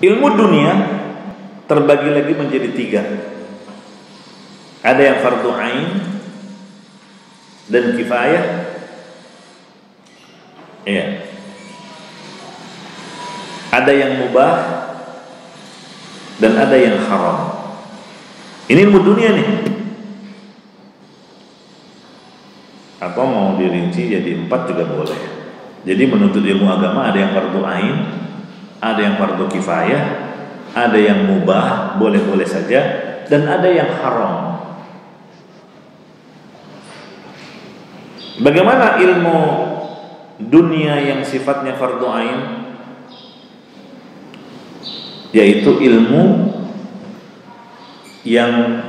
Ilmu dunia terbagi lagi menjadi tiga. Ada yang fardu ain dan kifayah. Iya. Ada yang mubah dan ada yang haram. Ini ilmu dunia nih. Apa mau dirinci jadi empat juga boleh. Jadi menuntut ilmu agama ada yang fardu ain, ada yang fardu kifayah, ada yang mubah, boleh-boleh saja, dan ada yang haram. Bagaimana ilmu dunia yang sifatnya fardu ain? Yaitu ilmu yang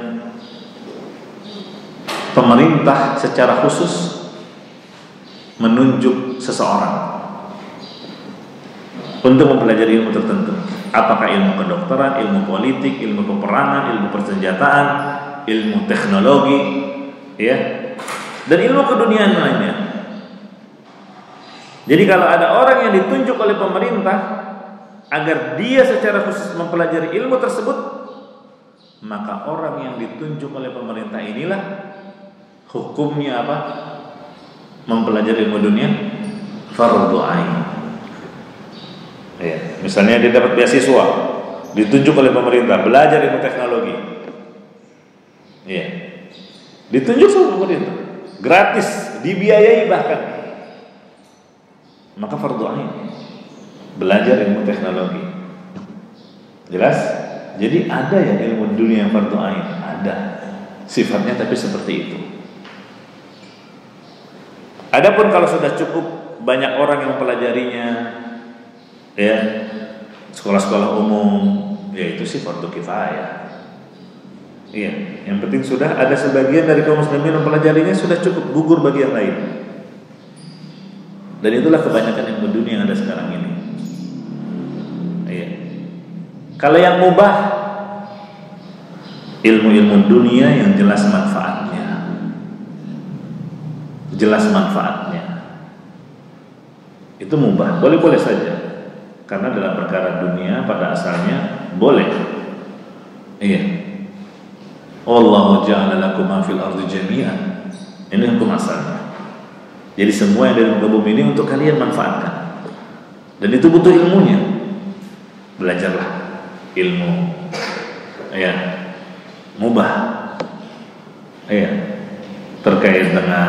pemerintah secara khusus menunjuk seseorang untuk mempelajari ilmu tertentu. Apakah ilmu kedokteran, ilmu politik, ilmu peperangan, ilmu persenjataan, ilmu teknologi, ya, dan ilmu keduniaan lainnya. Jadi kalau ada orang yang ditunjuk oleh pemerintah agar dia secara khusus mempelajari ilmu tersebut, maka orang yang ditunjuk oleh pemerintah inilah hukumnya apa? Mempelajari ilmu dunia fardu ain. Ya, misalnya dia dapat beasiswa, ditunjuk oleh pemerintah belajar ilmu teknologi. Iya. Ditunjuk sama pemerintah, gratis, dibiayai bahkan. Maka fardu ain. Belajar ilmu teknologi. Jelas? Jadi ada ya ilmu dunia yang fardu ain, ada. Sifatnya tapi seperti itu. Adapun kalau sudah cukup banyak orang yang mempelajarinya, ya sekolah-sekolah umum, ya itu sih fardu kifayah. Iya, yang penting sudah ada sebagian dari kaum muslimin mempelajarinya sudah cukup gugur bagi yang lain. Dan itulah kebanyakan ilmu dunia yang ada sekarang ini. Iya. Kalau yang mubah ilmu-ilmu dunia yang jelas manfaatnya jelas manfaatnya. Itu mubah, boleh-boleh saja. Karena dalam perkara dunia pada asalnya boleh. Iya. Allah ja'ala lakum ma fil jami'an. Ini hukum asalnya. Jadi semua yang muka bumi ini untuk kalian manfaatkan. Dan itu butuh ilmunya. Belajarlah ilmu. Ya. Mubah. Ya. Terkait dengan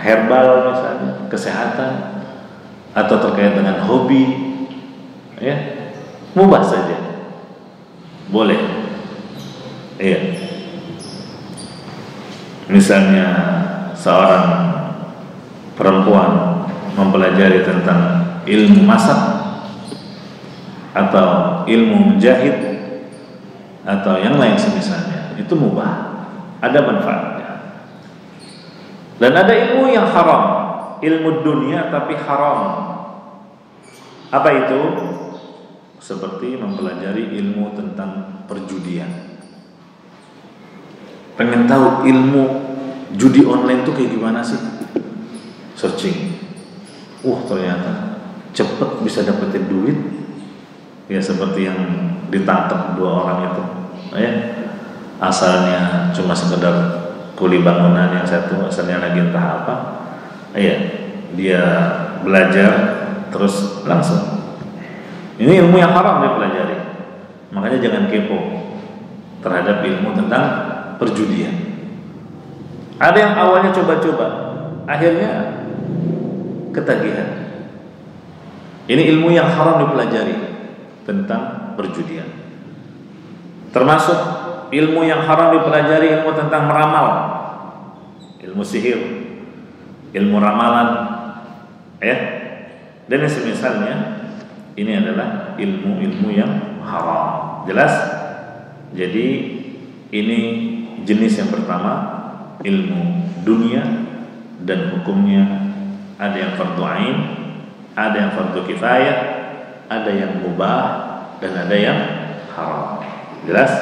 herbal misalnya, kesehatan atau terkait dengan hobi ya. Mubah saja. Boleh. Iya. Misalnya seorang perempuan mempelajari tentang ilmu masak atau ilmu menjahit atau yang lain semisalnya itu mubah. Ada manfaat dan ada ilmu yang haram, ilmu dunia tapi haram. Apa itu? Seperti mempelajari ilmu tentang perjudian. Pengen tahu ilmu judi online itu kayak gimana sih? Searching. Wah, ternyata cepet bisa dapetin duit. Ya seperti yang ditangkap dua orang itu. Ya. Asalnya cuma sekedar kuli bangunan yang satu asalnya lagi entah apa iya dia belajar terus langsung ini ilmu yang haram dia pelajari. Makanya jangan kepo terhadap ilmu tentang perjudian. Ada yang awalnya coba-coba akhirnya ketagihan. Ini ilmu yang haram dipelajari tentang perjudian. Termasuk ilmu yang haram dipelajari ilmu tentang meramal. Ilmu sihir ilmu ramalan ya. Dan yang semisalnya ini adalah ilmu-ilmu yang haram. Jelas? Jadi ini jenis yang pertama ilmu dunia dan hukumnya ada yang fardu ain, ada yang fardu kifayah, ada yang mubah dan ada yang haram. Jelas?